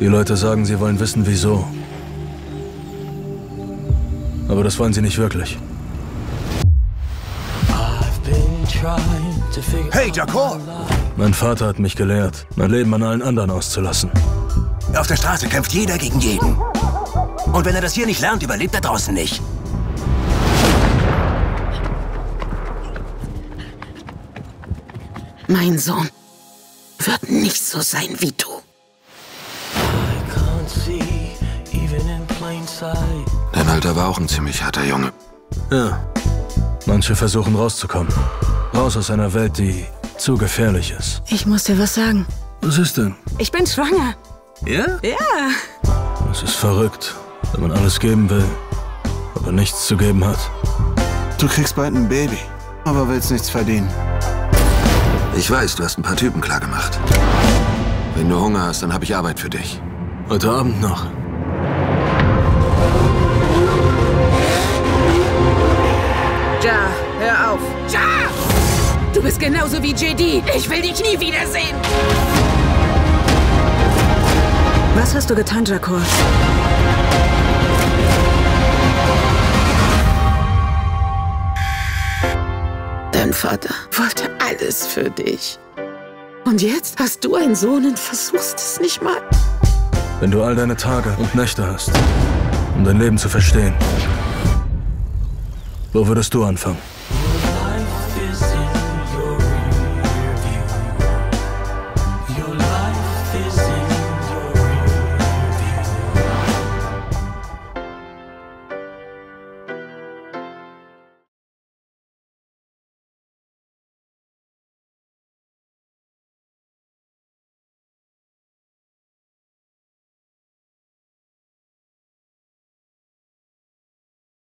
Die Leute sagen, sie wollen wissen, wieso. Aber das wollen sie nicht wirklich. Hey, Jakor! Mein Vater hat mich gelehrt, mein Leben an allen anderen auszulassen. Auf der Straße kämpft jeder gegen jeden. Und wenn er das hier nicht lernt, überlebt er draußen nicht. Mein Sohn wird nicht so sein wie du. Dein Alter war auch ein ziemlich harter Junge. Ja. Manche versuchen rauszukommen. Raus aus einer Welt, die zu gefährlich ist. Ich muss dir was sagen. Was ist denn? Ich bin schwanger. Ja? Ja. Es ist verrückt, wenn man alles geben will, aber nichts zu geben hat. Du kriegst bald ein Baby, aber willst nichts verdienen. Ich weiß, du hast ein paar Typen klargemacht. Wenn du Hunger hast, dann habe ich Arbeit für dich. Heute Abend noch. Ja, hör auf. Ja! Du bist genauso wie JD. Ich will dich nie wiedersehen. Was hast du getan, Jakor? Dein Vater wollte alles für dich. Und jetzt hast du einen Sohn und versuchst es nicht mal. Wenn du all deine Tage und Nächte hast, um dein Leben zu verstehen, wo würdest du anfangen?